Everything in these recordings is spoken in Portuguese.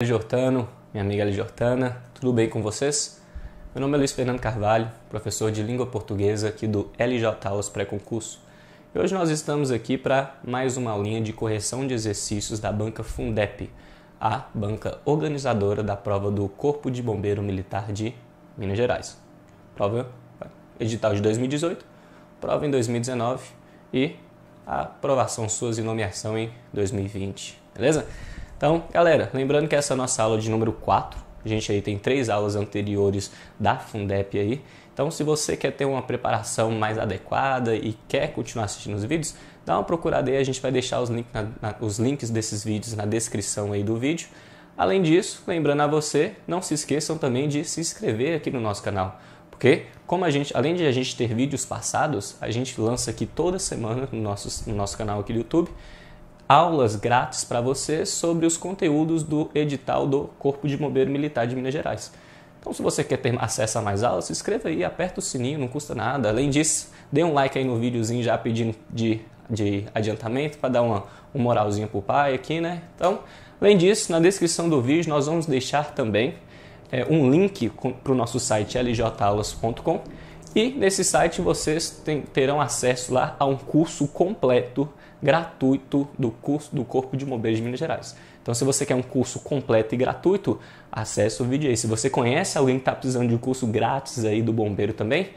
Jordano, minha amiga Eli Jordana, tudo bem com vocês? Meu nome é Luiz Fernando Carvalho, professor de língua portuguesa aqui do LJ Pré-Concurso. E hoje nós estamos aqui para mais uma aulinha de correção de exercícios da banca Fundep, a banca organizadora da prova do Corpo de Bombeiro Militar de Minas Gerais. Prova edital de 2018, prova em 2019 e a aprovação suas e nomeação em 2020, beleza? Então, galera, lembrando que essa é a nossa aula de número 4. A gente aí tem três aulas anteriores da Fundep aí. Então, se você quer ter uma preparação mais adequada e quer continuar assistindo os vídeos, dá uma procurada aí. A gente vai deixar os, link na, na, os links desses vídeos na descrição aí do vídeo. Além disso, lembrando a você, não se esqueçam também de se inscrever aqui no nosso canal. Porque, como a gente, além de a gente ter vídeos passados, a gente lança aqui toda semana no nosso, no nosso canal aqui do YouTube aulas grátis para você sobre os conteúdos do edital do Corpo de Bombeiro Militar de Minas Gerais. Então, se você quer ter acesso a mais aulas, se inscreva aí, aperta o sininho, não custa nada. Além disso, dê um like aí no videozinho já pedindo de, de adiantamento para dar uma, uma moralzinha pro pai aqui, né? Então, além disso, na descrição do vídeo nós vamos deixar também é, um link para o nosso site ljaulas.com e nesse site vocês tem, terão acesso lá a um curso completo gratuito do curso do Corpo de Bombeiros de Minas Gerais. Então, se você quer um curso completo e gratuito, acesse o vídeo aí. Se você conhece alguém que está precisando de um curso grátis aí do bombeiro também,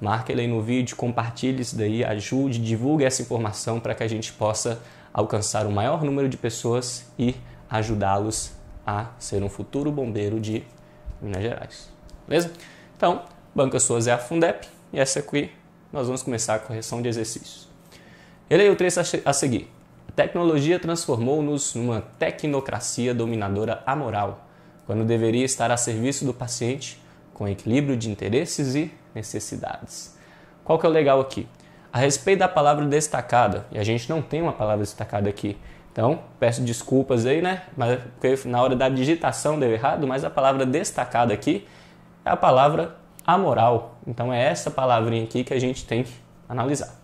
marque ele aí no vídeo, compartilhe isso daí, ajude, divulgue essa informação para que a gente possa alcançar o maior número de pessoas e ajudá-los a ser um futuro bombeiro de Minas Gerais. Beleza? Então, Banca Suas é a Fundep e essa aqui nós vamos começar a correção de exercícios. Ele é o trecho a seguir. A tecnologia transformou-nos numa tecnocracia dominadora amoral, quando deveria estar a serviço do paciente com equilíbrio de interesses e necessidades. Qual que é o legal aqui? A respeito da palavra destacada, e a gente não tem uma palavra destacada aqui, então peço desculpas aí, né? Mas na hora da digitação deu errado, mas a palavra destacada aqui é a palavra amoral. Então é essa palavrinha aqui que a gente tem que analisar.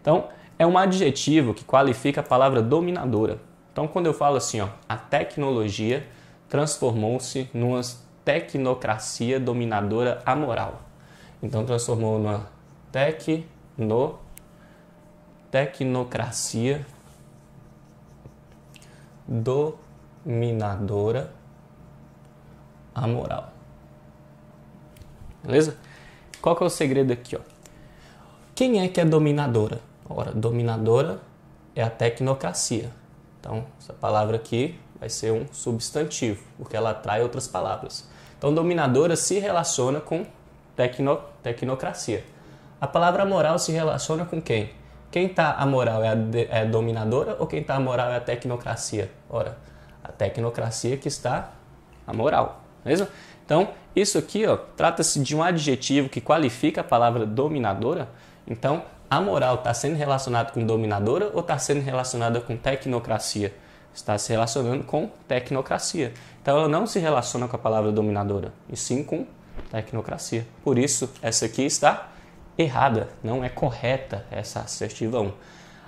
Então, é um adjetivo que qualifica a palavra dominadora. Então, quando eu falo assim, ó, a tecnologia transformou-se numa tecnocracia dominadora amoral. Então, transformou numa tecno, tecnocracia dominadora amoral. Beleza? Qual que é o segredo aqui? Ó? Quem é que é dominadora? Ora, dominadora é a tecnocracia. Então, essa palavra aqui vai ser um substantivo, porque ela atrai outras palavras. Então, dominadora se relaciona com tecno, tecnocracia. A palavra moral se relaciona com quem? Quem está a moral é a, de, é a dominadora ou quem está a moral é a tecnocracia? Ora, a tecnocracia que está a moral, beleza? Então, isso aqui trata-se de um adjetivo que qualifica a palavra dominadora. Então, a moral está sendo relacionada com dominadora ou está sendo relacionada com tecnocracia? Está se relacionando com tecnocracia. Então ela não se relaciona com a palavra dominadora, e sim com tecnocracia. Por isso, essa aqui está errada, não é correta essa assertiva 1.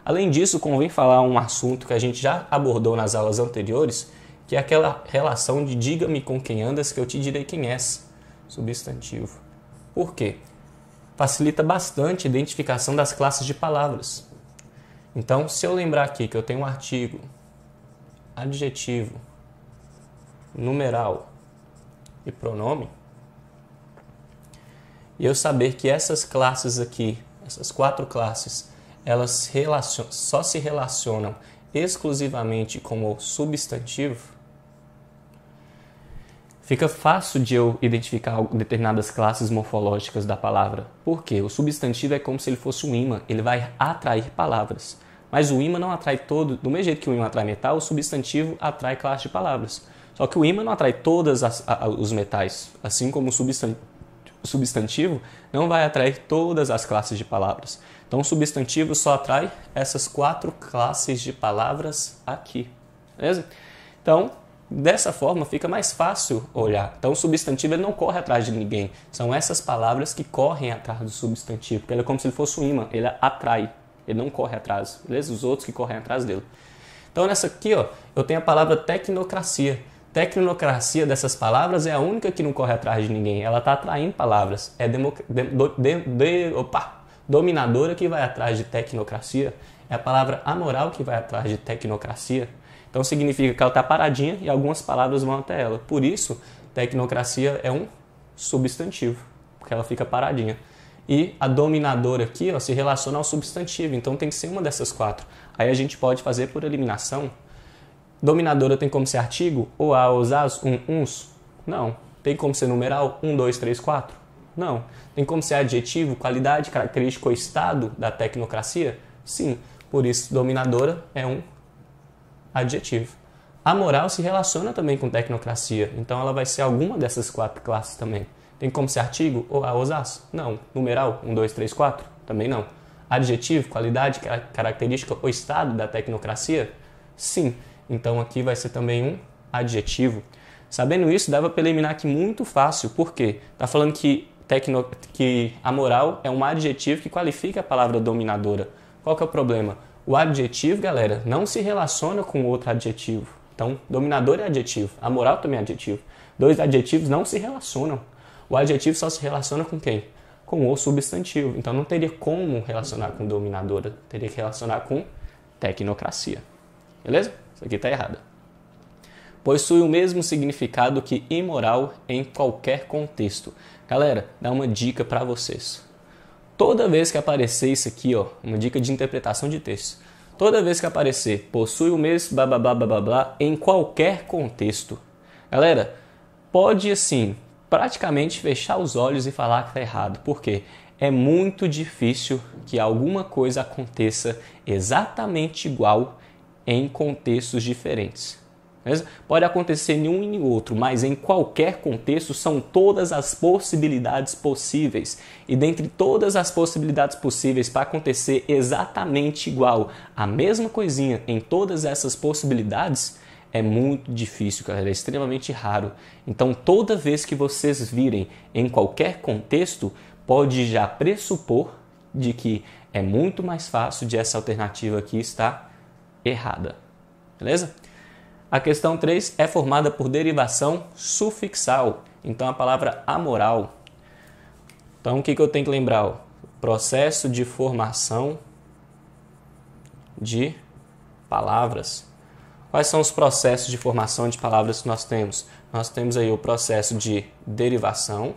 Além disso, convém falar um assunto que a gente já abordou nas aulas anteriores, que é aquela relação de diga-me com quem andas que eu te direi quem és, substantivo. Por quê? facilita bastante a identificação das classes de palavras. Então, se eu lembrar aqui que eu tenho um artigo, adjetivo, numeral e pronome, e eu saber que essas classes aqui, essas quatro classes, elas só se relacionam exclusivamente com o substantivo, fica fácil de eu identificar determinadas classes morfológicas da palavra. Por quê? O substantivo é como se ele fosse um imã, ele vai atrair palavras. Mas o imã não atrai todo, do mesmo jeito que o imã atrai metal, o substantivo atrai classe de palavras. Só que o imã não atrai todos os metais, assim como o substantivo não vai atrair todas as classes de palavras. Então o substantivo só atrai essas quatro classes de palavras aqui. Beleza? Então, Dessa forma fica mais fácil olhar. Então o substantivo ele não corre atrás de ninguém. São essas palavras que correm atrás do substantivo. Porque ele é como se ele fosse um imã, ele atrai, ele não corre atrás. Beleza? Os outros que correm atrás dele. Então nessa aqui, ó, eu tenho a palavra tecnocracia. Tecnocracia dessas palavras é a única que não corre atrás de ninguém. Ela está atraindo palavras. É de... De... De... Opa! dominadora que vai atrás de tecnocracia. É a palavra amoral que vai atrás de tecnocracia. Então significa que ela está paradinha e algumas palavras vão até ela. Por isso, tecnocracia é um substantivo, porque ela fica paradinha. E a dominadora aqui ó, se relaciona ao substantivo, então tem que ser uma dessas quatro. Aí a gente pode fazer por eliminação. Dominadora tem como ser artigo? Ou a, os as, um, uns? Não. Tem como ser numeral? Um, dois, três, quatro? Não. Tem como ser adjetivo, qualidade, característica ou estado da tecnocracia? Sim. Por isso, dominadora é um adjetivo. A moral se relaciona também com tecnocracia, então ela vai ser alguma dessas quatro classes também. Tem como ser artigo ou a osas? Não. Numeral? 1, 2, 3, 4? Também não. Adjetivo, qualidade, característica ou estado da tecnocracia? Sim. Então aqui vai ser também um adjetivo. Sabendo isso, dava para eliminar aqui muito fácil. Por quê? Está falando que, tecno, que a moral é um adjetivo que qualifica a palavra dominadora. Qual que é o problema? O adjetivo, galera, não se relaciona com outro adjetivo. Então, dominador é adjetivo, a moral também é adjetivo. Dois adjetivos não se relacionam. O adjetivo só se relaciona com quem? Com o substantivo. Então não teria como relacionar com dominadora, teria que relacionar com tecnocracia. Beleza? Isso aqui está errado. Possui o mesmo significado que imoral em qualquer contexto. Galera, dá uma dica para vocês. Toda vez que aparecer isso aqui, ó, uma dica de interpretação de texto. Toda vez que aparecer possui o mesmo blá blá blá blá blá, em qualquer contexto. Galera, pode assim praticamente fechar os olhos e falar que está errado. Por quê? É muito difícil que alguma coisa aconteça exatamente igual em contextos diferentes. Pode acontecer em um e em outro, mas em qualquer contexto são todas as possibilidades possíveis. E dentre todas as possibilidades possíveis para acontecer exatamente igual, a mesma coisinha em todas essas possibilidades, é muito difícil, galera, é extremamente raro. Então, toda vez que vocês virem em qualquer contexto, pode já pressupor de que é muito mais fácil de essa alternativa aqui estar errada. Beleza? A questão 3 é formada por derivação sufixal. Então, a palavra amoral. Então, o que, que eu tenho que lembrar? Processo de formação de palavras. Quais são os processos de formação de palavras que nós temos? Nós temos aí o processo de derivação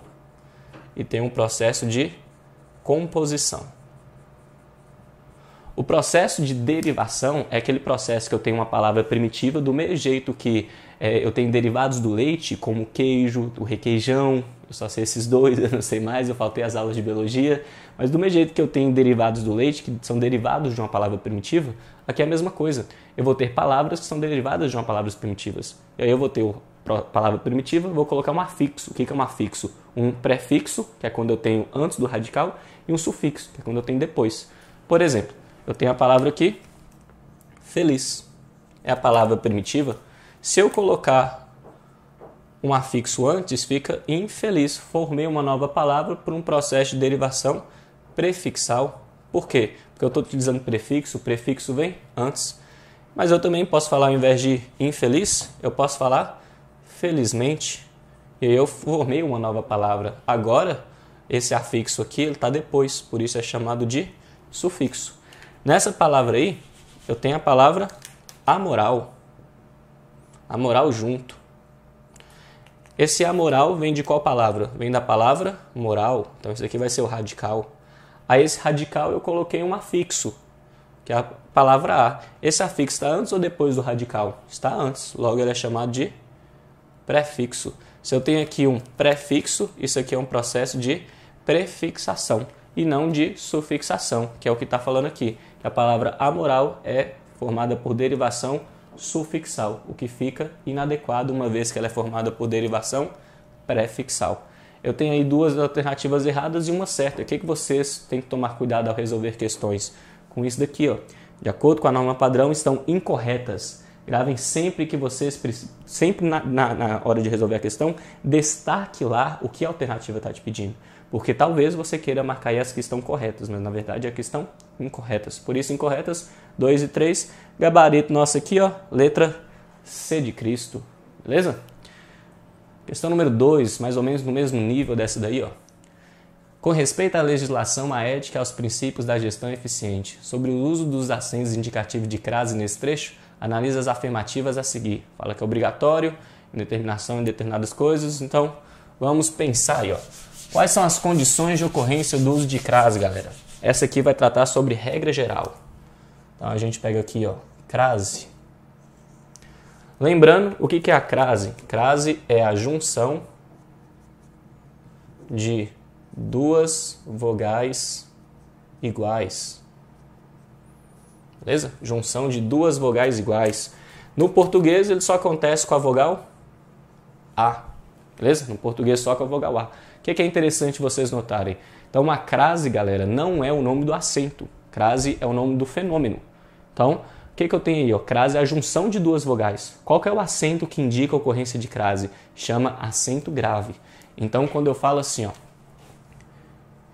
e tem um processo de composição. O processo de derivação é aquele processo que eu tenho uma palavra primitiva do mesmo jeito que é, eu tenho derivados do leite, como queijo, o requeijão, eu só sei esses dois, eu não sei mais, eu faltei as aulas de biologia, mas do mesmo jeito que eu tenho derivados do leite, que são derivados de uma palavra primitiva, aqui é a mesma coisa. Eu vou ter palavras que são derivadas de uma palavras primitivas. E aí eu vou ter a palavra primitiva, vou colocar um afixo. O que é um afixo? Um prefixo, que é quando eu tenho antes do radical, e um sufixo, que é quando eu tenho depois. Por exemplo, eu tenho a palavra aqui, feliz. É a palavra primitiva. Se eu colocar um afixo antes, fica infeliz. Formei uma nova palavra por um processo de derivação prefixal. Por quê? Porque eu estou utilizando prefixo, o prefixo vem antes. Mas eu também posso falar, ao invés de infeliz, eu posso falar felizmente. E eu formei uma nova palavra. Agora, esse afixo aqui está depois, por isso é chamado de sufixo. Nessa palavra aí, eu tenho a palavra amoral. Amoral junto. Esse amoral vem de qual palavra? Vem da palavra moral. Então isso aqui vai ser o radical. A esse radical eu coloquei um afixo, que é a palavra a. Esse afixo está antes ou depois do radical? Está antes. Logo ele é chamado de prefixo. Se eu tenho aqui um prefixo, isso aqui é um processo de prefixação e não de sufixação, que é o que está falando aqui. A palavra amoral é formada por derivação sufixal, o que fica inadequado uma vez que ela é formada por derivação prefixal. Eu tenho aí duas alternativas erradas e uma certa. O que, que vocês têm que tomar cuidado ao resolver questões? Com isso daqui, ó. De acordo com a norma padrão, estão incorretas. Gravem sempre que vocês, sempre na, na, na hora de resolver a questão, destaque lá o que a alternativa está te pedindo. Porque talvez você queira marcar as que estão corretas, mas na verdade aqui estão incorretas. Por isso, incorretas, 2 e 3. Gabarito nosso aqui, ó, letra C de Cristo, beleza? Questão número 2, mais ou menos no mesmo nível dessa daí, ó. Com respeito à legislação, à ética e aos princípios da gestão eficiente, sobre o uso dos acentos indicativos de crase nesse trecho, analisa as afirmativas a seguir. Fala que é obrigatório, determinação em determinadas coisas. Então, vamos pensar aí, ó. Quais são as condições de ocorrência do uso de crase, galera? Essa aqui vai tratar sobre regra geral. Então a gente pega aqui, ó, crase. Lembrando, o que é a crase? Crase é a junção de duas vogais iguais. Beleza? Junção de duas vogais iguais. No português ele só acontece com a vogal A. Beleza? No português só com a vogal A. O que é interessante vocês notarem? Então, uma crase, galera, não é o nome do acento. Crase é o nome do fenômeno. Então, o que, que eu tenho aí? Ó? Crase é a junção de duas vogais. Qual que é o acento que indica a ocorrência de crase? Chama acento grave. Então, quando eu falo assim, ó,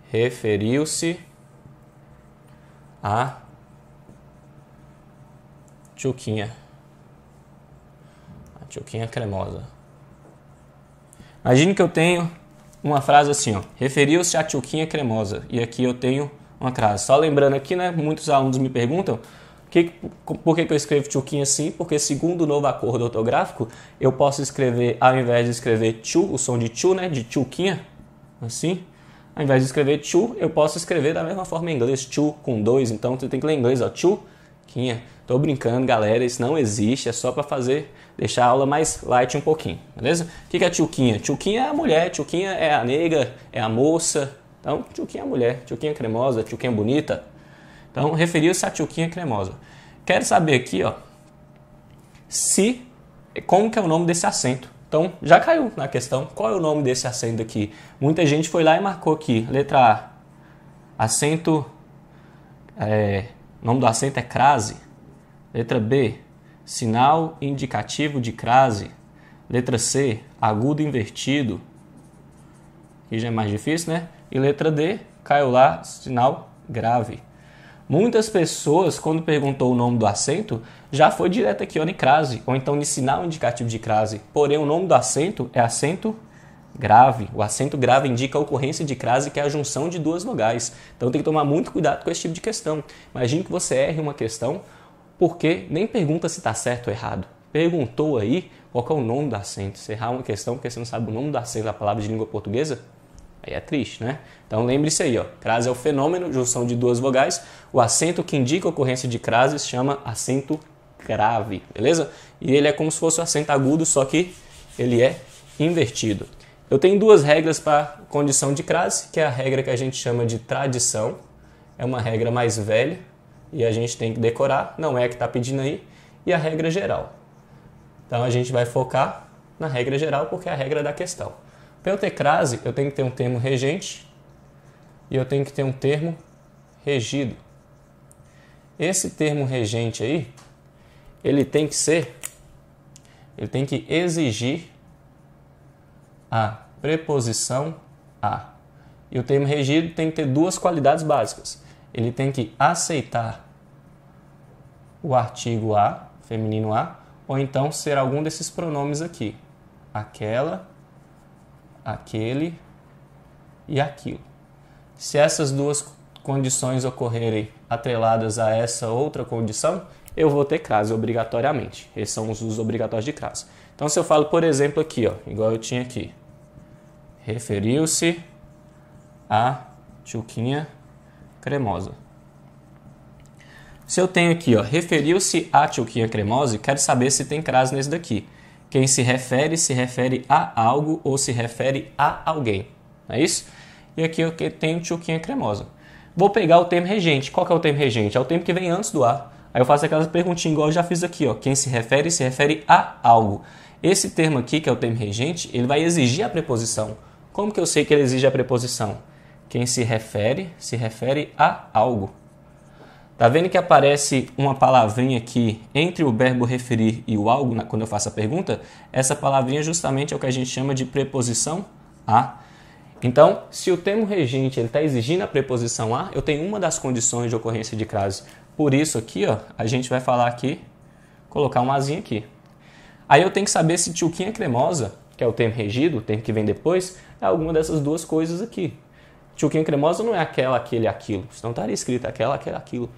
referiu-se a tchuquinha. A tchuquinha cremosa. Imagine que eu tenho uma frase assim, ó, referiu-se a tchuquinha cremosa. E aqui eu tenho uma crase. Só lembrando aqui, né, muitos alunos me perguntam que, por que, que eu escrevo tchuquinha assim? Porque segundo o novo acordo ortográfico, eu posso escrever, ao invés de escrever tchu, o som de tchu, né, de tchuquinha, assim, ao invés de escrever tchu, eu posso escrever da mesma forma em inglês, tchu com dois, então você tem que ler em inglês, ó, tchuquinha. Tô brincando, galera, isso não existe, é só para fazer, deixar a aula mais light um pouquinho, beleza? O que é tchuquinha? Tchuquinha é a mulher, tchuquinha é a nega, é a moça. Então, tchuquinha é a mulher, tchuquinha cremosa, tchuquinha bonita. Então, referiu-se a tchuquinha cremosa. Quero saber aqui, ó, se como que é o nome desse acento. Então, já caiu na questão. Qual é o nome desse acento aqui? Muita gente foi lá e marcou aqui. Letra A. Acento. É, o nome do acento é crase. Letra B. Sinal indicativo de crase. Letra C. Agudo invertido. Aqui já é mais difícil, né? E letra D. Caiu lá, sinal grave. Muitas pessoas, quando perguntou o nome do acento, já foi direto aqui, ó, em crase, ou então em sinal indicativo de crase. Porém, o nome do acento é acento grave. O acento grave indica a ocorrência de crase, que é a junção de duas vogais. Então tem que tomar muito cuidado com esse tipo de questão. Imagine que você erre uma questão porque nem pergunta se está certo ou errado. Perguntou aí qual é o nome do acento. Se errar uma questão porque você não sabe o nome do acento da palavra de língua portuguesa, Aí é triste, né? Então lembre-se aí, ó, crase é o fenômeno, junção de duas vogais. O acento que indica a ocorrência de crase se chama acento grave, beleza? E ele é como se fosse o acento agudo, só que ele é invertido. Eu tenho duas regras para condição de crase, que é a regra que a gente chama de tradição. É uma regra mais velha e a gente tem que decorar, não é que está pedindo aí, e a regra geral. Então a gente vai focar na regra geral porque é a regra da questão. Para eu ter crase, eu tenho que ter um termo regente e eu tenho que ter um termo regido. Esse termo regente aí, ele tem que ser, ele tem que exigir a preposição a. E o termo regido tem que ter duas qualidades básicas. Ele tem que aceitar o artigo a, feminino a, ou então ser algum desses pronomes aqui. Aquela, aquele e aquilo. Se essas duas condições ocorrerem atreladas a essa outra condição, eu vou ter crase obrigatoriamente. Esses são os usos obrigatórios de crase. Então, se eu falo, por exemplo, aqui, ó, igual eu tinha aqui, referiu-se a tchuquinha cremosa. Se eu tenho aqui, ó, referiu-se a tchuquinha cremosa, quero saber se tem crase nesse daqui. Quem se refere, se refere a algo ou se refere a alguém. Não é isso? E aqui eu tenho tchuquinha cremosa. Vou pegar o termo regente. Qual é o termo regente? É o termo que vem antes do a. Aí eu faço aquelas perguntinhas igual eu já fiz aqui. Ó. Quem se refere, se refere a algo. Esse termo aqui, que é o termo regente, ele vai exigir a preposição. Como que eu sei que ele exige a preposição? Quem se refere, se refere a algo. Tá vendo que aparece uma palavrinha aqui entre o verbo referir e o algo quando eu faço a pergunta? Essa palavrinha justamente é o que a gente chama de preposição a. Então, se o termo regente está exigindo a preposição a, eu tenho uma das condições de ocorrência de crase. Por isso aqui, ó, a gente vai falar aqui, colocar um azinho aqui. Aí eu tenho que saber se tchuquinha cremosa, que é o termo regido, o termo que vem depois, é alguma dessas duas coisas aqui. Tchuquinha cremosa não é aquela, aquele, aquilo. Senão estaria escrito aquela, aquele, aquilo.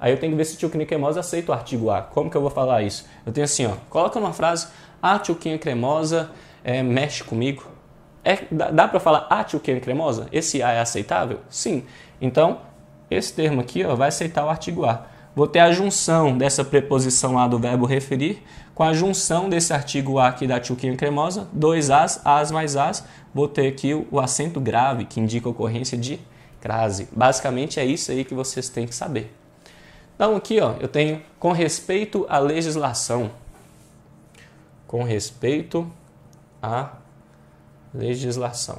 Aí eu tenho que ver se tchuquinha cremosa aceita o artigo A. Como que eu vou falar isso? Eu tenho assim, ó, coloca numa frase, a tchuquinha cremosa é, mexe comigo. É, dá, dá para falar a tchuquinha cremosa? Esse A é aceitável? Sim. Então, esse termo aqui ó, vai aceitar o artigo A. Vou ter a junção dessa preposição A do verbo referir com a junção desse artigo A aqui da tchuquinha cremosa, dois As, As mais As, vou ter aqui o acento grave, que indica a ocorrência de crase. Basicamente é isso aí que vocês têm que saber. Então aqui ó, eu tenho com respeito à legislação. Com respeito à legislação.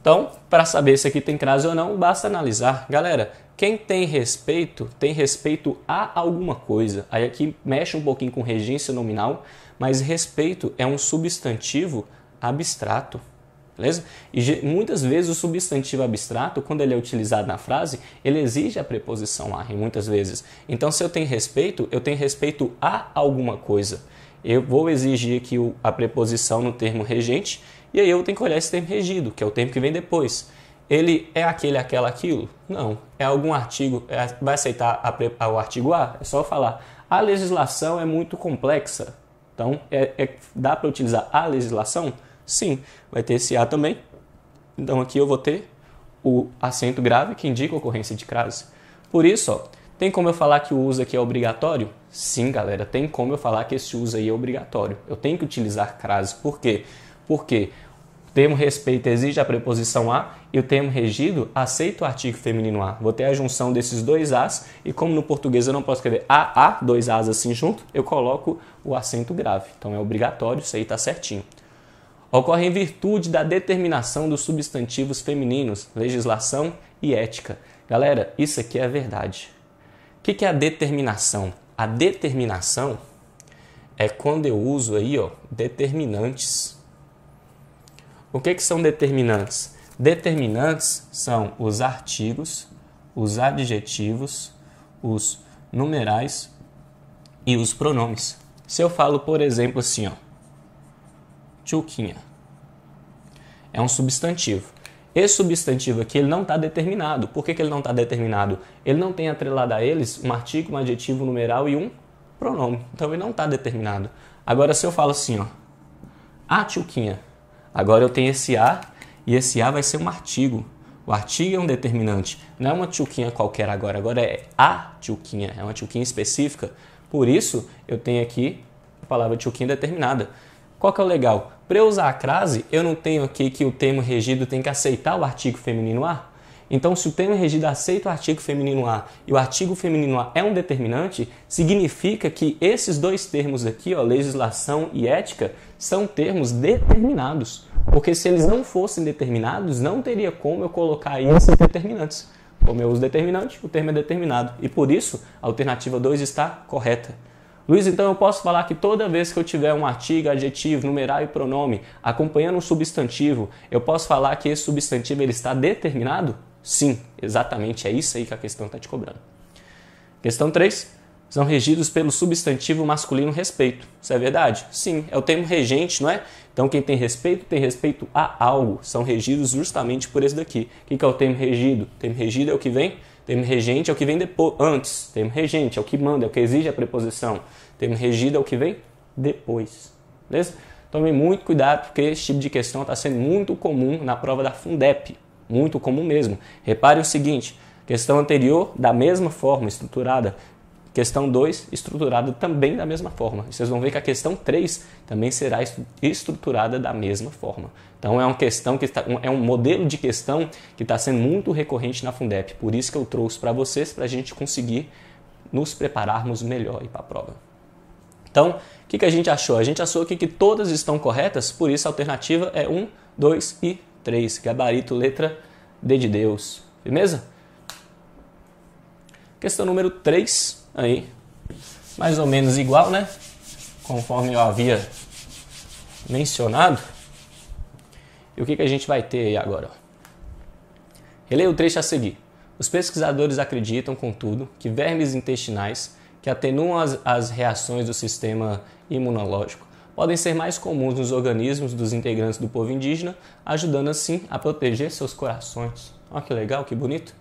Então, para saber se aqui tem crase ou não, basta analisar. Galera, quem tem respeito, tem respeito a alguma coisa. Aí aqui mexe um pouquinho com regência nominal, mas respeito é um substantivo abstrato. Beleza? E muitas vezes o substantivo abstrato, quando ele é utilizado na frase, ele exige a preposição a, muitas vezes. Então, se eu tenho respeito, eu tenho respeito a alguma coisa. Eu vou exigir aqui a preposição no termo regente, e aí eu tenho que olhar esse termo regido, que é o termo que vem depois ele é aquele, aquela, aquilo? Não. É algum artigo, é, vai aceitar a, o artigo A? É só falar. A legislação é muito complexa. Então, é, é dá para utilizar a legislação? Sim. Vai ter esse A também. Então, aqui eu vou ter o acento grave que indica a ocorrência de crase. Por isso, ó, tem como eu falar que o uso aqui é obrigatório? Sim, galera, tem como eu falar que esse uso aí é obrigatório. Eu tenho que utilizar crase. Por quê? Porque termo respeito exige a preposição a e o termo regido aceita o artigo feminino a. Vou ter a junção desses dois as e como no português eu não posso escrever a, a, dois as assim junto, eu coloco o acento grave. Então é obrigatório, isso aí está certinho. Ocorre em virtude da determinação dos substantivos femininos, legislação e ética. Galera, isso aqui é verdade. O que é a determinação? A determinação é quando eu uso aí, ó, determinantes o que, que são determinantes? Determinantes são os artigos, os adjetivos, os numerais e os pronomes. Se eu falo, por exemplo, assim, ó, tchuquinha, é um substantivo. Esse substantivo aqui ele não está determinado. Por que, que ele não está determinado? Ele não tem atrelado a eles um artigo, um adjetivo, um numeral e um pronome. Então ele não está determinado. Agora, se eu falo assim, ó, a tchuquinha, Agora eu tenho esse A e esse A vai ser um artigo. O artigo é um determinante, não é uma tchuquinha qualquer agora, agora é a tchuquinha, é uma tchuquinha específica. Por isso, eu tenho aqui a palavra tchuquinha determinada. Qual que é o legal? Para eu usar a crase, eu não tenho aqui que o termo regido tem que aceitar o artigo feminino a. Então, se o termo regido aceita o artigo feminino a e o artigo feminino a é um determinante, significa que esses dois termos aqui, ó, legislação e ética, são termos determinados. Porque se eles não fossem determinados, não teria como eu colocar esses determinantes. Como eu uso determinante, o termo é determinado. E por isso, a alternativa 2 está correta. Luiz, então eu posso falar que toda vez que eu tiver um artigo, adjetivo, numeral e pronome acompanhando um substantivo, eu posso falar que esse substantivo ele está determinado? Sim, exatamente, é isso aí que a questão está te cobrando. Questão 3. São regidos pelo substantivo masculino respeito. Isso é verdade? Sim, é o termo regente, não é? Então, quem tem respeito, tem respeito a algo. São regidos justamente por esse daqui. O que é o termo regido? O termo regido é o que vem, termo regente é o que vem depois, antes. Termo regente é o que manda, é o que exige a preposição. Termo regido é o que vem depois. Beleza? Tome muito cuidado, porque esse tipo de questão está sendo muito comum na prova da Fundep muito comum mesmo. Repare o seguinte: questão anterior, da mesma forma, estruturada. Questão 2, estruturada também da mesma forma. Vocês vão ver que a questão 3 também será estruturada da mesma forma. Então é uma questão que está, é um modelo de questão que está sendo muito recorrente na Fundep. Por isso que eu trouxe para vocês para a gente conseguir nos prepararmos melhor para a prova. Então, o que, que a gente achou? A gente achou aqui que todas estão corretas, por isso a alternativa é 1, 2 e 3, gabarito letra D de Deus. Firmeza? Questão número 3, aí, mais ou menos igual, né? Conforme eu havia mencionado. E o que, que a gente vai ter aí agora? Releia o trecho a seguir. Os pesquisadores acreditam, contudo, que vermes intestinais que atenuam as, as reações do sistema imunológico podem ser mais comuns nos organismos dos integrantes do povo indígena, ajudando assim a proteger seus corações. Olha que legal, que bonito.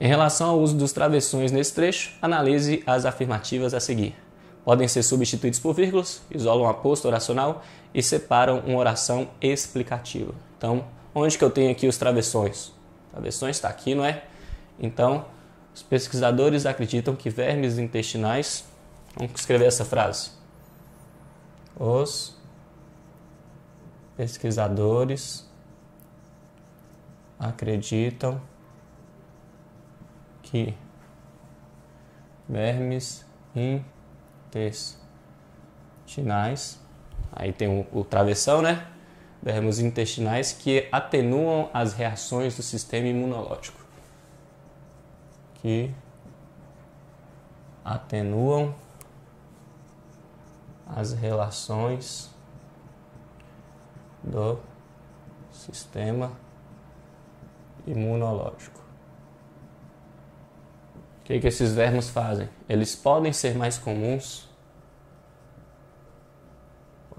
Em relação ao uso dos travessões nesse trecho, analise as afirmativas a seguir. Podem ser substituídos por vírgulas, isolam a posta oracional e separam uma oração explicativa. Então, onde que eu tenho aqui os travessões? Travessões está aqui, não é? Então, os pesquisadores acreditam que vermes intestinais. Vamos escrever essa frase. Os pesquisadores acreditam que vermes intestinais, aí tem o, o travessão, né? Vermes intestinais que atenuam as reações do sistema imunológico. Que atenuam as relações do sistema imunológico. O que, que esses vermes fazem? Eles podem ser mais comuns,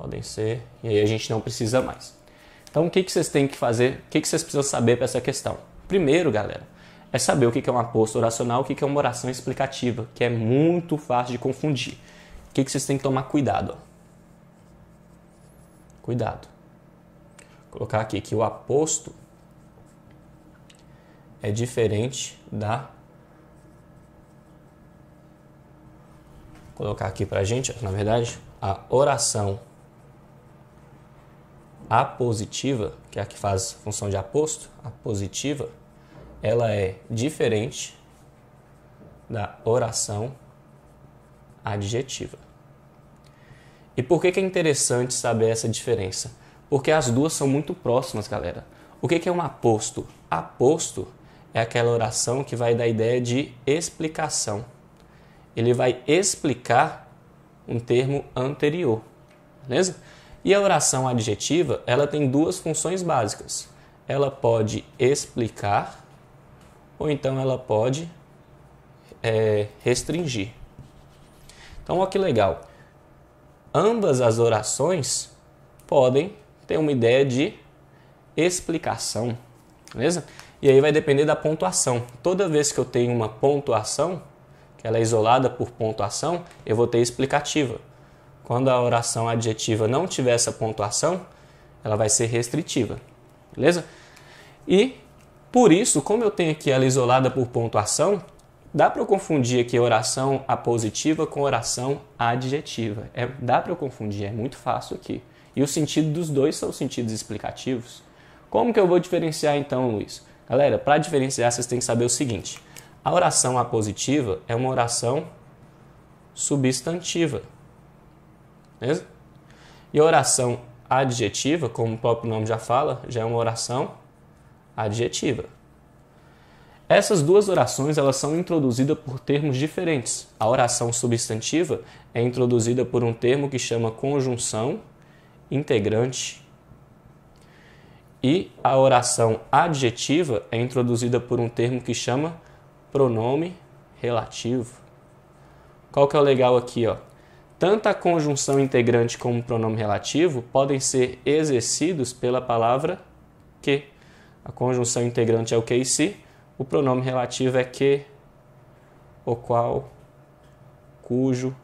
podem ser, e aí a gente não precisa mais. Então, o que, que vocês têm que fazer? O que, que vocês precisam saber para essa questão? Primeiro, galera, é saber o que é uma aposto oracional, o que é uma oração explicativa, que é muito fácil de confundir. O que, vocês têm que tomar cuidado? Cuidado. Vou colocar aqui que o aposto é diferente da colocar aqui para a gente, na verdade, a oração apositiva, que é a que faz função de aposto, a positiva, ela é diferente da oração adjetiva. E por que, que é interessante saber essa diferença? Porque as duas são muito próximas, galera. O que, que é um aposto? Aposto é aquela oração que vai dar ideia de explicação ele vai explicar um termo anterior, beleza? E a oração adjetiva, ela tem duas funções básicas. Ela pode explicar ou então ela pode é, restringir. Então, olha que legal. Ambas as orações podem ter uma ideia de explicação, beleza? E aí vai depender da pontuação. Toda vez que eu tenho uma pontuação, ela é isolada por pontuação, eu vou ter explicativa. Quando a oração adjetiva não tiver essa pontuação, ela vai ser restritiva. Beleza? E por isso, como eu tenho aqui ela isolada por pontuação, dá para eu confundir aqui oração apositiva com oração adjetiva. É, dá para eu confundir, é muito fácil aqui. E o sentido dos dois são sentidos explicativos. Como que eu vou diferenciar então, Luiz? Galera, para diferenciar, vocês têm que saber o seguinte. A oração apositiva é uma oração substantiva. Beleza? E a oração adjetiva, como o próprio nome já fala, já é uma oração adjetiva. Essas duas orações elas são introduzidas por termos diferentes. A oração substantiva é introduzida por um termo que chama conjunção integrante. E a oração adjetiva é introduzida por um termo que chama pronome relativo. Qual que é o legal aqui, ó? Tanto a conjunção integrante como o pronome relativo podem ser exercidos pela palavra que. A conjunção integrante é o que e se, o pronome relativo é que, o qual, cujo,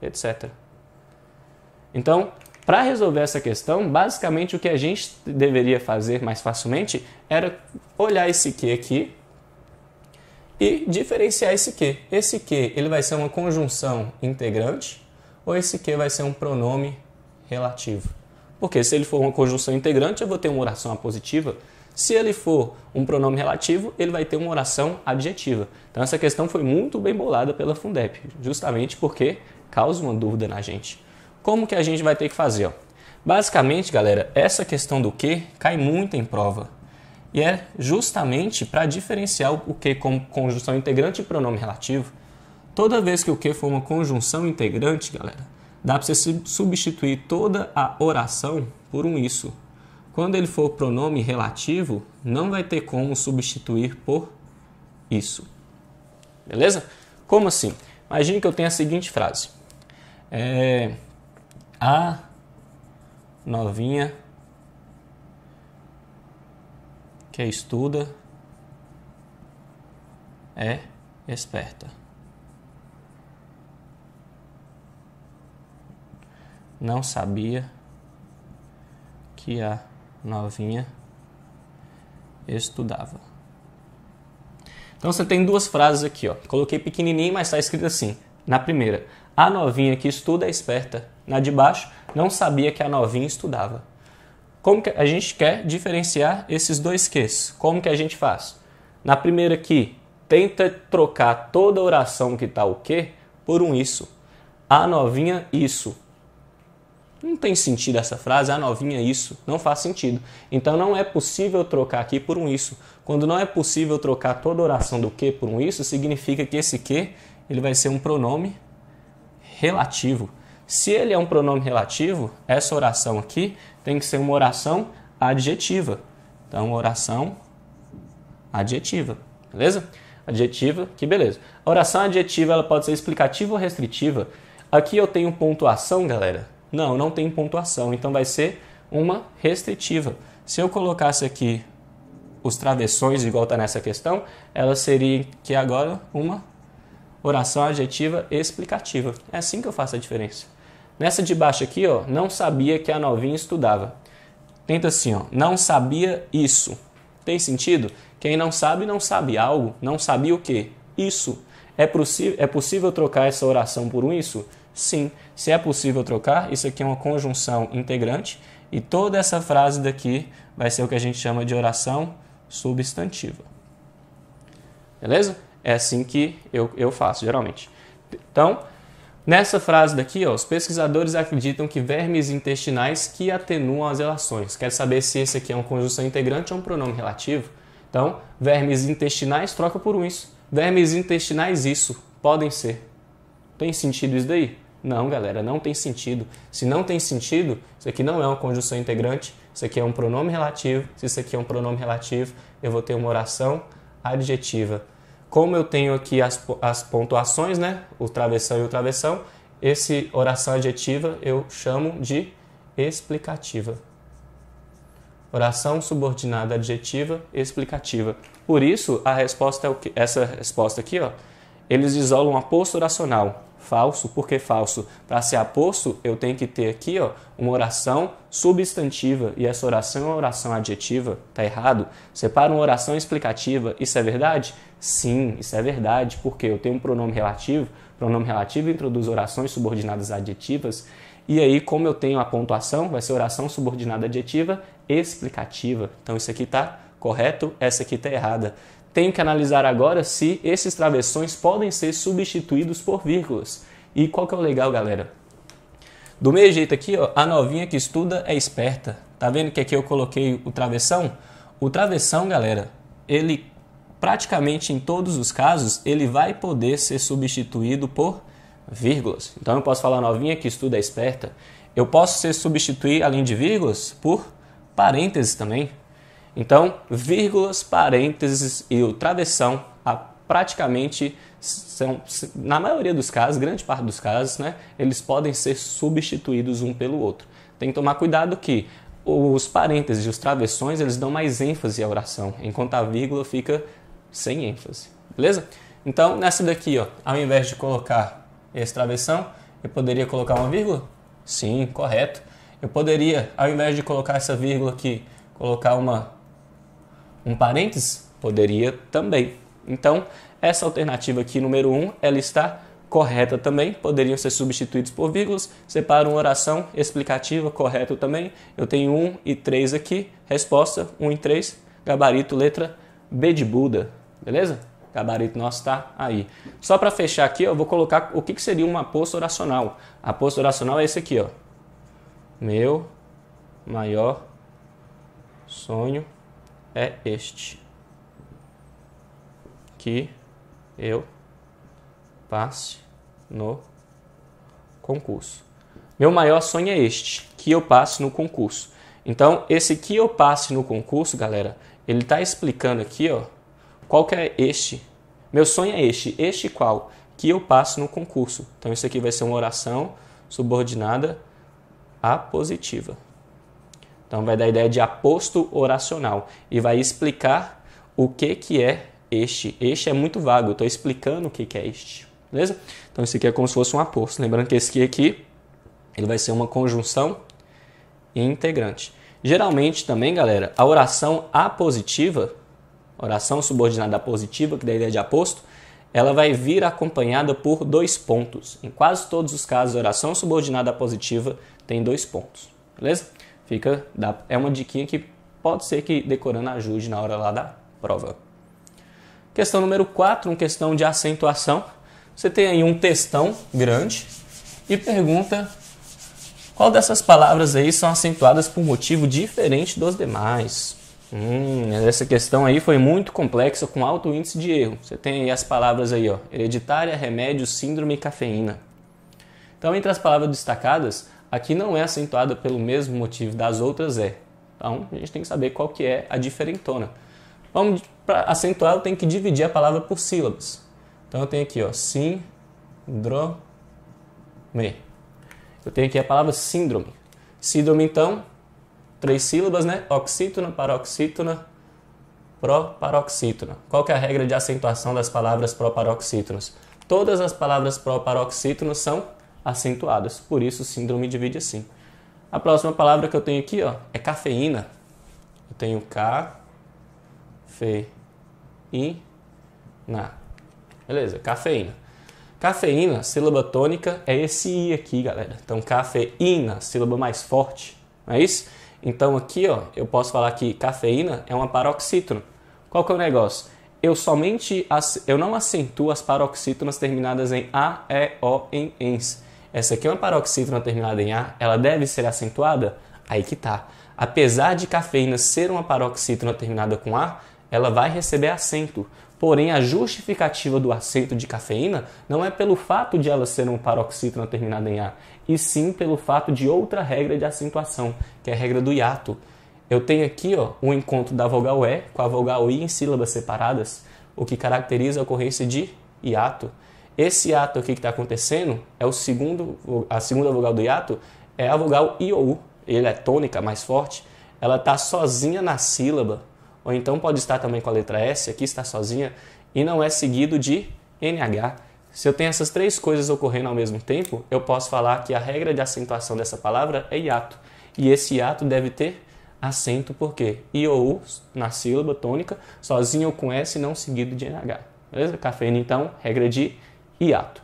etc. Então, para resolver essa questão, basicamente o que a gente deveria fazer mais facilmente era olhar esse que aqui e diferenciar esse que. Esse que ele vai ser uma conjunção integrante ou esse que vai ser um pronome relativo. Porque se ele for uma conjunção integrante, eu vou ter uma oração apositiva. Se ele for um pronome relativo, ele vai ter uma oração adjetiva. Então essa questão foi muito bem bolada pela Fundep, justamente porque causa uma dúvida na gente. Como que a gente vai ter que fazer? Ó? Basicamente, galera, essa questão do que cai muito em prova. E é justamente para diferenciar o que como conjunção integrante e pronome relativo. Toda vez que o que for uma conjunção integrante, galera, dá para você substituir toda a oração por um isso. quando ele for pronome relativo, não vai ter como substituir por isso. Beleza? Como assim? Imagine que eu tenho a seguinte frase. É, a novinha que estuda é esperta. Não sabia que a novinha estudava. Então você tem duas frases aqui, ó. Coloquei pequenininho, mas está escrito assim. Na primeira, a novinha que estuda é esperta. Na de baixo, não sabia que a novinha estudava. Como que a gente quer diferenciar esses dois ques? Como que a gente faz? Na primeira aqui, tenta trocar toda oração que está o que por um isso. A novinha isso. Não tem sentido essa frase, a novinha isso. Não faz sentido. Então não é possível trocar aqui por um isso. Quando não é possível trocar toda oração do que por um isso, significa que esse que ele vai ser um pronome relativo. Se ele é um pronome relativo, essa oração aqui tem que ser uma oração adjetiva. Então, oração adjetiva, beleza? Adjetiva, que beleza. A oração adjetiva ela pode ser explicativa ou restritiva. Aqui eu tenho pontuação, galera. Não, não tem pontuação, então vai ser uma restritiva. Se eu colocasse aqui os travessões, igual está nessa questão, ela seria que agora uma oração adjetiva explicativa. É assim que eu faço a diferença. Nessa de baixo aqui, ó, não sabia que a novinha estudava. Tenta assim, ó, não sabia isso. Tem sentido? Quem não sabe, não sabe algo. Não sabia o que? Isso. É, é possível trocar essa oração por um isso? Sim. Se é possível trocar, isso aqui é uma conjunção integrante e toda essa frase daqui vai ser o que a gente chama de oração substantiva. Beleza? É assim que eu, eu faço, geralmente. Então, Nessa frase daqui, ó, os pesquisadores acreditam que vermes intestinais que atenuam as relações. Quer saber se esse aqui é uma conjunção integrante ou um pronome relativo? Então, vermes intestinais troca por um isso. Vermes intestinais isso. Podem ser. Tem sentido isso daí? Não, galera, não tem sentido. Se não tem sentido, isso aqui não é uma conjunção integrante, isso aqui é um pronome relativo. Se isso aqui é um pronome relativo, eu vou ter uma oração adjetiva. Como eu tenho aqui as, as pontuações, né? O travessão e o travessão, esse oração adjetiva eu chamo de explicativa. Oração subordinada adjetiva explicativa. Por isso, a resposta é o que, essa resposta aqui, ó, eles isolam aposto oracional. Falso, por que falso? Para ser aposto, eu tenho que ter aqui ó, uma oração substantiva e essa oração é uma oração adjetiva. Tá errado? Separa uma oração explicativa. Isso é verdade? Sim, isso é verdade, porque eu tenho um pronome relativo. Pronome relativo introduz orações subordinadas adjetivas. E aí, como eu tenho a pontuação, vai ser oração subordinada adjetiva explicativa. Então, isso aqui está correto, essa aqui está errada. Tenho que analisar agora se esses travessões podem ser substituídos por vírgulas. E qual que é o legal, galera? Do mesmo jeito aqui, ó, a novinha que estuda é esperta. Tá vendo que aqui eu coloquei o travessão? O travessão, galera, ele praticamente em todos os casos, ele vai poder ser substituído por vírgulas. Então eu posso falar novinha que estuda é esperta. Eu posso ser substituir, além de vírgulas, por parênteses também. Então, vírgulas, parênteses e o travessão a, praticamente são, na maioria dos casos, grande parte dos casos, né, eles podem ser substituídos um pelo outro. Tem que tomar cuidado que os parênteses e os travessões eles dão mais ênfase à oração, enquanto a vírgula fica sem ênfase. Beleza? Então, nessa daqui, ó, ao invés de colocar esse travessão, eu poderia colocar uma vírgula? Sim, correto. Eu poderia, ao invés de colocar essa vírgula aqui, colocar uma um parênteses? Poderia também. Então, essa alternativa aqui, número 1, um, ela está correta também, poderiam ser substituídos por vírgulas. Separo uma oração explicativa, correto também. Eu tenho 1 e 3 aqui. Resposta 1 e 3, gabarito letra B de Buda, beleza? Gabarito nosso está aí. Só para fechar aqui, eu vou colocar o que, que seria uma aposto oracional. A aposto oracional é esse aqui, ó. Meu maior sonho é este: que eu passe no concurso. Meu maior sonho é este: que eu passe no concurso. Então, esse que eu passe no concurso, galera, ele está explicando aqui, ó, qual que é este. Meu sonho é este. Este qual? Que eu passo no concurso. Então, isso aqui vai ser uma oração subordinada apositiva. Então, vai dar a ideia de aposto oracional e vai explicar o que, que é este. Este é muito vago, estou explicando o que, que é este. Beleza? Então, esse aqui é como se fosse um aposto. Lembrando que esse aqui ele vai ser uma conjunção integrante. Geralmente também, galera, a oração apositiva, oração subordinada apositiva, que dá a ideia de aposto, ela vai vir acompanhada por dois pontos. Em quase todos os casos, a oração subordinada apositiva tem dois pontos. Beleza? Fica, é uma diquinha que pode ser que decorando ajude na hora lá da prova. Questão número 4, uma questão de acentuação. Você tem aí um textão grande e pergunta qual dessas palavras aí são acentuadas por motivo diferente dos demais? Hum, essa questão aí foi muito complexa com alto índice de erro. Você tem aí as palavras aí, ó, hereditária, remédio, síndrome e cafeína. Então, entre as palavras destacadas, aqui não é acentuada pelo mesmo motivo das outras é. Então, a gente tem que saber qual que é a diferentona. Vamos para acentuar, eu tenho que dividir a palavra por sílabas. Então, eu tenho aqui, ó, síndrome. Eu tenho aqui a palavra síndrome. Síndrome, então, três sílabas, né? Oxítona, paroxítona, proparoxítona. Qual que é a regra de acentuação das palavras proparoxítonas? Todas as palavras proparoxítonas são acentuadas, por isso síndrome divide assim. A próxima palavra que eu tenho aqui ó, é cafeína. Eu tenho K, Fe, I, Na. Beleza, cafeína. Cafeína, sílaba tônica, é esse I aqui, galera. Então, cafeína, sílaba mais forte, não é isso? Então, aqui, ó, eu posso falar que cafeína é uma paroxítona. Qual que é o negócio? Eu somente, eu não acentuo as paroxítonas terminadas em A, E, O, em ENS. Essa aqui é uma paroxítona terminada em A, ela deve ser acentuada? Aí que tá. Apesar de cafeína ser uma paroxítona terminada com A, ela vai receber acento, Porém, a justificativa do acento de cafeína não é pelo fato de ela ser um paroxítona terminada em A, e sim pelo fato de outra regra de acentuação, que é a regra do hiato. Eu tenho aqui ó, o encontro da vogal E com a vogal I em sílabas separadas, o que caracteriza a ocorrência de hiato. Esse hiato aqui que está acontecendo é o segundo, a segunda vogal do hiato é a vogal I ou U. Ele é tônica, mais forte. Ela está sozinha na sílaba, ou então pode estar também com a letra S, aqui está sozinha, e não é seguido de NH. Se eu tenho essas três coisas ocorrendo ao mesmo tempo, eu posso falar que a regra de acentuação dessa palavra é hiato. E esse hiato deve ter acento porque I ou U na sílaba tônica, sozinho com S, não seguido de NH. Beleza? Cafeína, então, regra de hiato.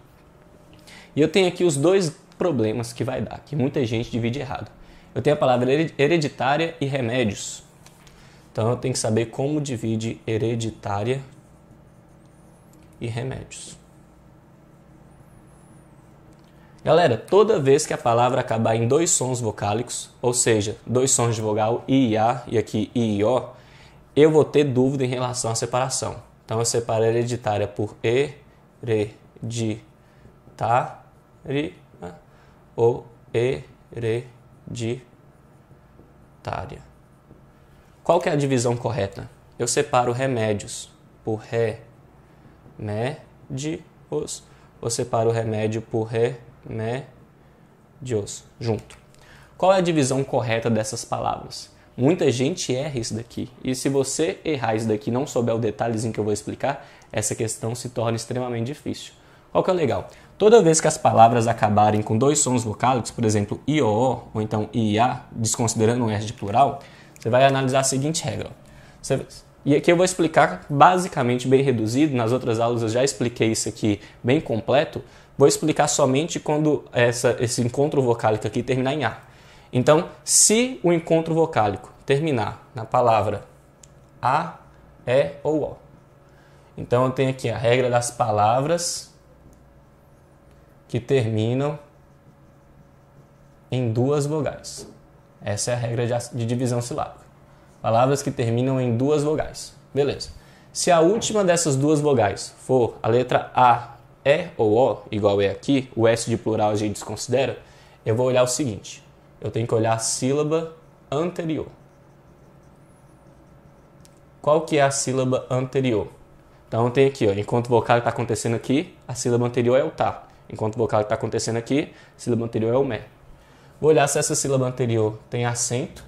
E eu tenho aqui os dois problemas que vai dar, que muita gente divide errado. Eu tenho a palavra hereditária e remédios. Então eu tenho que saber como divide hereditária e remédios. Galera, toda vez que a palavra acabar em dois sons vocálicos, ou seja, dois sons de vogal I e A e aqui I e O, eu vou ter dúvida em relação à separação. Então eu separo hereditária por hereditária ou hereditária. Qual que é a divisão correta? Eu separo remédios por remédios, ou separo o remédio por remédios, junto. Qual é a divisão correta dessas palavras? Muita gente erra isso daqui. E se você errar isso daqui e não souber o detalhezinho que eu vou explicar, essa questão se torna extremamente difícil. Qual que é o legal? Toda vez que as palavras acabarem com dois sons vocálicos, por exemplo, IOO ou então IA, desconsiderando um R de plural, você vai analisar a seguinte regra. Você, e aqui eu vou explicar basicamente bem reduzido, nas outras aulas eu já expliquei isso aqui bem completo, vou explicar somente quando essa, esse encontro vocálico aqui terminar em A. Então, se o encontro vocálico terminar na palavra A, E ou O, então eu tenho aqui a regra das palavras que terminam em duas vogais. Essa é a regra de divisão silábica. Palavras que terminam em duas vogais. Beleza. Se a última dessas duas vogais for a letra A, E ou O, igual é aqui, o S de plural a gente desconsidera, eu vou olhar o seguinte. Eu tenho que olhar a sílaba anterior. Qual que é a sílaba anterior? Então tem aqui, ó, enquanto o vocal está acontecendo aqui, a sílaba anterior é o tá. Enquanto o vocal está acontecendo aqui, sílaba anterior é o mé. Vou olhar se essa sílaba anterior tem acento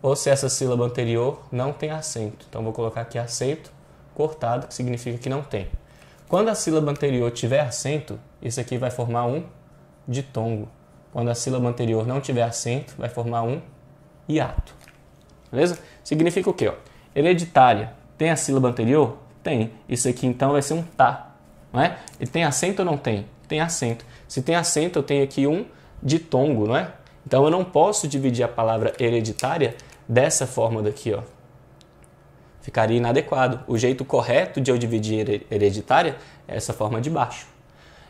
ou se essa sílaba anterior não tem acento. Então vou colocar aqui acento cortado, que significa que não tem. Quando a sílaba anterior tiver acento, isso aqui vai formar um ditongo. Quando a sílaba anterior não tiver acento, vai formar um hiato. Beleza? Significa o quê? Ó? Hereditária. Tem a sílaba anterior? Tem. Isso aqui então vai ser um tá. Não é? Ele tem acento ou não tem? Tem acento. Se tem acento, eu tenho aqui um ditongo, não é? Então eu não posso dividir a palavra hereditária dessa forma daqui, ó. Ficaria inadequado. O jeito correto de eu dividir hereditária é essa forma de baixo.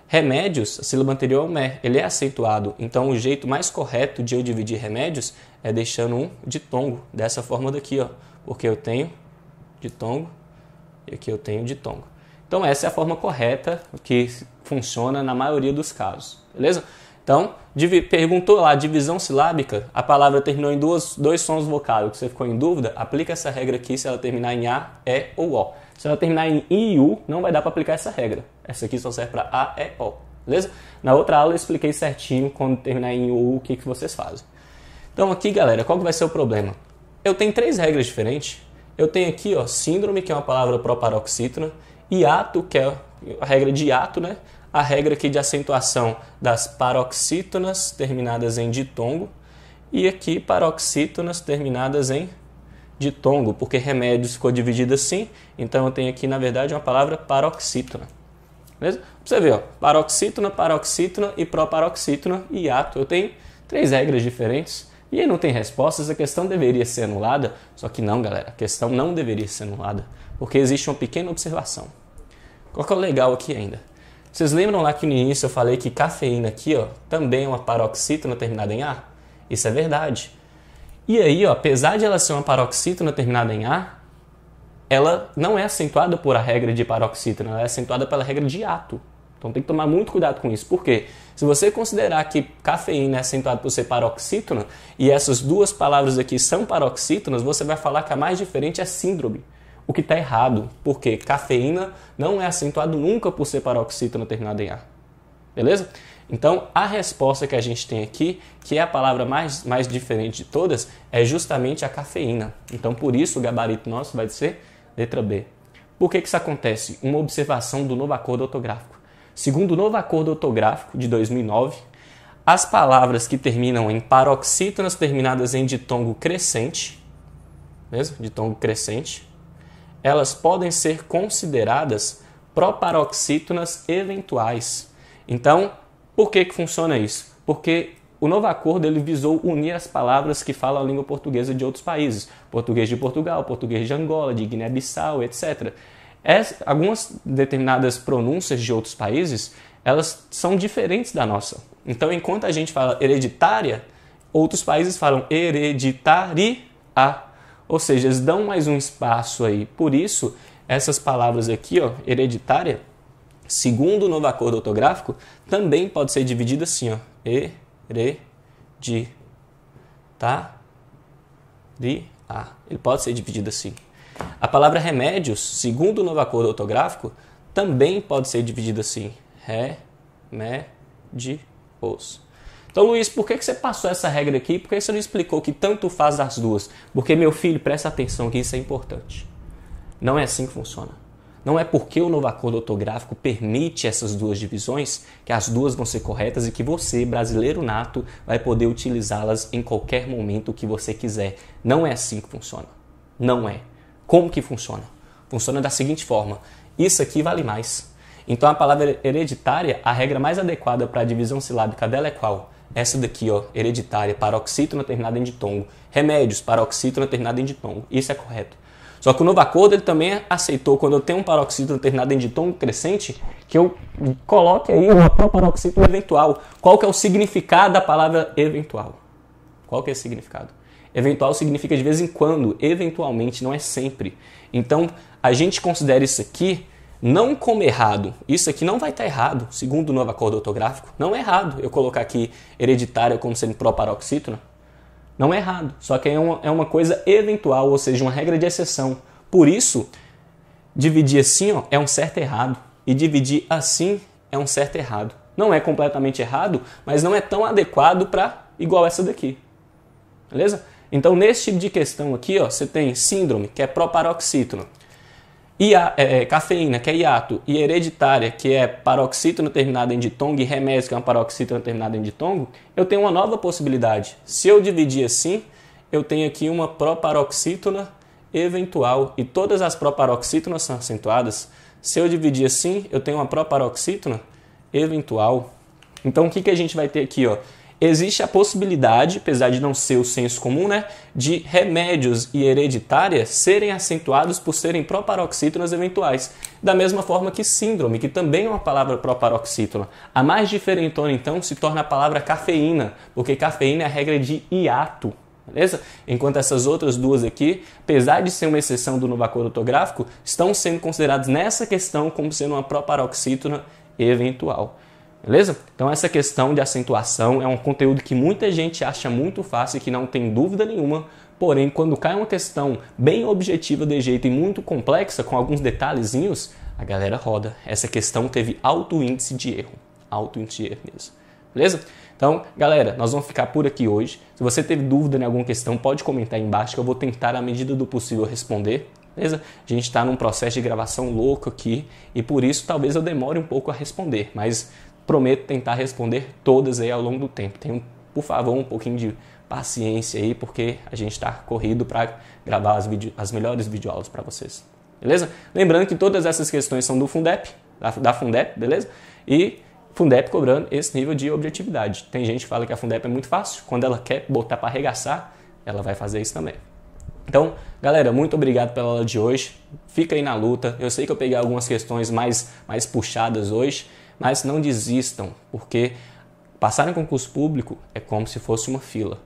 Remédios, a sílaba anterior é o mé, ele é acentuado. Então o jeito mais correto de eu dividir remédios é deixando um ditongo, dessa forma daqui, ó. Porque eu tenho ditongo e aqui eu tenho ditongo. Então essa é a forma correta que funciona na maioria dos casos, beleza? Então, perguntou lá, divisão silábica, a palavra terminou em duas, dois sons vocálicos, você ficou em dúvida? Aplica essa regra aqui se ela terminar em A, E ou O. Se ela terminar em I e U, não vai dar para aplicar essa regra. Essa aqui só serve para A, E, O, beleza? Na outra aula eu expliquei certinho quando terminar em U o que, que vocês fazem. Então aqui, galera, qual que vai ser o problema? Eu tenho três regras diferentes. Eu tenho aqui, ó, síndrome, que é uma palavra proparoxítona, hiato, que é a regra de hiato, né? a regra aqui de acentuação das paroxítonas terminadas em ditongo e aqui paroxítonas terminadas em ditongo, porque remédios ficou dividido assim, então eu tenho aqui na verdade uma palavra paroxítona. Beleza? Pra você ver, ó, paroxítona, paroxítona e proparoxítona e ato. Eu tenho três regras diferentes e aí não tem respostas, a questão deveria ser anulada, só que não, galera, a questão não deveria ser anulada, porque existe uma pequena observação. Qual que é o legal aqui ainda? Vocês lembram lá que no início eu falei que cafeína aqui, ó, também é uma paroxítona terminada em A? Isso é verdade. E aí, ó, apesar de ela ser uma paroxítona terminada em A, ela não é acentuada por a regra de paroxítona, ela é acentuada pela regra de ato. Então tem que tomar muito cuidado com isso. Por quê? Se você considerar que cafeína é acentuada por ser paroxítona e essas duas palavras aqui são paroxítonas, você vai falar que a mais diferente é síndrome o que está errado, porque cafeína não é acentuado nunca por ser paroxítona terminada em A. Beleza? Então, a resposta que a gente tem aqui, que é a palavra mais, mais diferente de todas, é justamente a cafeína. Então, por isso, o gabarito nosso vai ser letra B. Por que, que isso acontece? Uma observação do novo acordo ortográfico. Segundo o novo acordo ortográfico de 2009, as palavras que terminam em paroxítonas terminadas em ditongo crescente, mesmo? Ditongo crescente, elas podem ser consideradas proparoxítonas eventuais. Então, por que, que funciona isso? Porque o novo acordo ele visou unir as palavras que falam a língua portuguesa de outros países, português de Portugal, português de Angola, de Guiné-Bissau, etc. Algumas determinadas pronúncias de outros países, elas são diferentes da nossa. Então, enquanto a gente fala hereditária, outros países falam hereditaria. Ou seja, eles dão mais um espaço aí. Por isso, essas palavras aqui, ó, hereditária, segundo o novo acordo ortográfico, também pode ser dividida assim, ó, e, re, di, tá, ri, a. Ele pode ser dividido assim. A palavra remédios, segundo o novo acordo ortográfico, também pode ser dividida assim, re, me, di, os. Então, Luiz, por que, você passou essa regra aqui? Por que você não explicou que tanto faz as duas? Porque, meu filho, presta atenção que isso é importante. Não é assim que funciona. Não é porque o novo acordo ortográfico permite essas duas divisões que as duas vão ser corretas e que você, brasileiro nato, vai poder utilizá-las em qualquer momento que você quiser. Não é assim que funciona. Não é. Como que funciona? Funciona da seguinte forma: isso aqui vale mais. Então a palavra hereditária, a regra mais adequada para a divisão silábica dela é qual? Essa daqui, ó, hereditária, paroxítona terminada em ditongo. Remédios, paroxítona terminada em ditongo. Isso é correto. Só que o novo acordo ele também aceitou, quando eu tenho um paroxítona terminado em ditongo crescente, que eu coloque aí uma proparoxítona eventual. Qual que é o significado da palavra eventual? Qual que é o significado? Eventual significa de vez em quando, eventualmente, não é sempre. Então, a gente considera isso aqui não como errado. Isso aqui não vai estar errado, segundo o novo acordo ortográfico. Não é errado eu colocar aqui hereditária como sendo proparoxítona. Não é errado, só que é uma, é uma coisa eventual, ou seja, uma regra de exceção. Por isso, dividir assim ó, é um certo errado e dividir assim é um certo errado. Não é completamente errado, mas não é tão adequado para igual essa daqui. Beleza? Então, nesse tipo de questão aqui, ó, você tem síndrome, que é proparoxítono, Ia, é, é, cafeína, que é hiato, e hereditária, que é paroxítono terminado em ditongo, e remédio, que é uma paroxítono terminado em ditongo, eu tenho uma nova possibilidade. Se eu dividir assim, eu tenho aqui uma proparoxítona eventual, e todas as proparoxítonas são acentuadas. Se eu dividir assim, eu tenho uma proparoxítona eventual. Então, o que, que a gente vai ter aqui? Ó? Existe a possibilidade, apesar de não ser o senso comum, né, de remédios e hereditárias serem acentuados por serem proparoxítonas eventuais. Da mesma forma que síndrome, que também é uma palavra proparoxítona. A mais diferentona, então, se torna a palavra cafeína, porque cafeína é a regra de hiato. Beleza? Enquanto essas outras duas aqui, apesar de ser uma exceção do novacor ortográfico, estão sendo consideradas nessa questão como sendo uma proparoxítona eventual. Beleza? Então essa questão de acentuação é um conteúdo que muita gente acha muito fácil e que não tem dúvida nenhuma, porém quando cai uma questão bem objetiva de jeito e muito complexa, com alguns detalhezinhos, a galera roda. Essa questão teve alto índice de erro. Alto índice de erro mesmo. Beleza? Então, galera, nós vamos ficar por aqui hoje. Se você teve dúvida em alguma questão, pode comentar aí embaixo que eu vou tentar, à medida do possível, responder. Beleza? A gente está num processo de gravação louco aqui e por isso talvez eu demore um pouco a responder, mas prometo tentar responder todas aí ao longo do tempo. Tenham, por favor, um pouquinho de paciência aí, porque a gente está corrido para gravar as, as melhores videoaulas para vocês. Beleza? Lembrando que todas essas questões são do Fundep, da, da Fundep, beleza? E Fundep cobrando esse nível de objetividade. Tem gente que fala que a Fundep é muito fácil, quando ela quer botar para arregaçar, ela vai fazer isso também. Então, galera, muito obrigado pela aula de hoje. Fica aí na luta. Eu sei que eu peguei algumas questões mais, mais puxadas hoje, mas não desistam, porque passar em concurso público é como se fosse uma fila.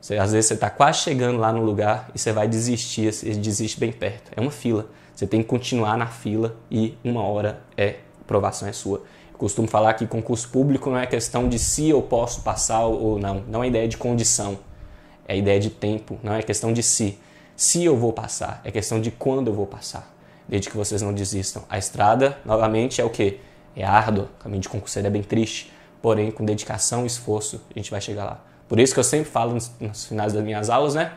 Você, às vezes você está quase chegando lá no lugar e você vai desistir, você desiste bem perto. É uma fila. Você tem que continuar na fila e uma hora é aprovação é sua. Eu costumo falar que concurso público não é questão de se eu posso passar ou não. Não é ideia de condição. É ideia de tempo. Não é questão de se. Se eu vou passar. É questão de quando eu vou passar. Desde que vocês não desistam. A estrada, novamente, é o que? É árduo, o caminho de concurseiro é bem triste, porém com dedicação e esforço a gente vai chegar lá. Por isso que eu sempre falo nos, nos finais das minhas aulas, né?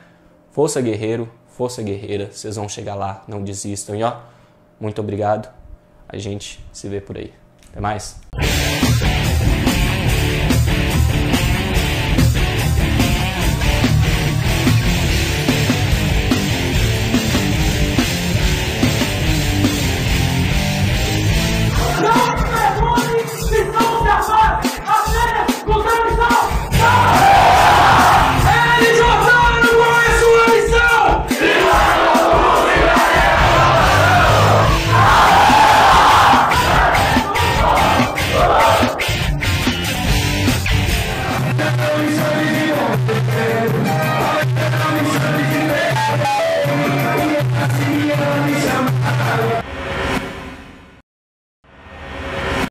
Força guerreiro, força guerreira, vocês vão chegar lá, não desistam. E ó, muito obrigado, a gente se vê por aí. Até mais.